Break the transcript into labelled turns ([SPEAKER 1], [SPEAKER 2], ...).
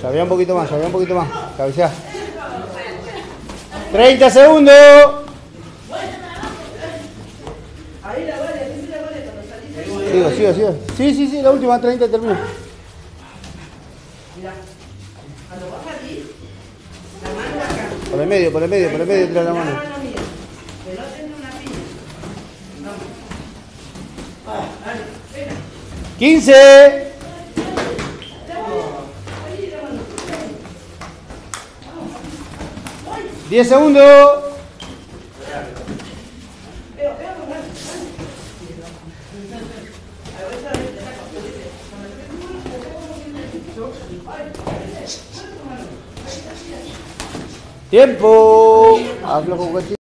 [SPEAKER 1] Sabía un poquito más, sabía un poquito más. Cabecea. 30 segundos. Sigo, sigo, sigo. Sí, sí, sí, la última, 30 termina. Por el medio, por el medio, por el medio, tira la mano. Pero tengo una ¡15! ¡Diez segundos! ¡Tiempo! Con